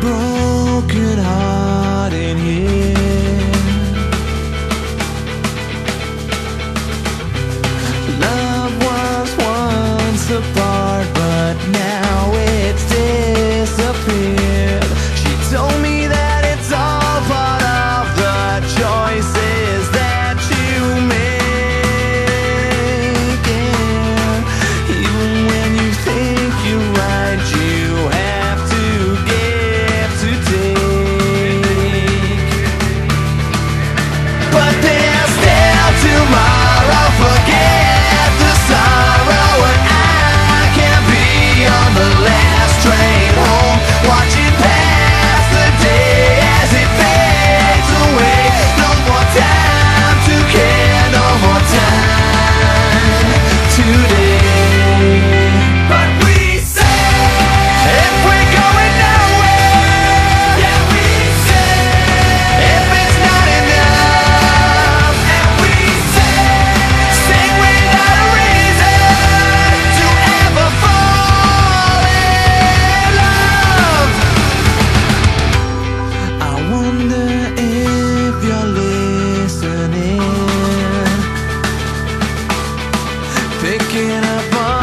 broken heart in here. Love was once apart but now but there's still too much. picking up on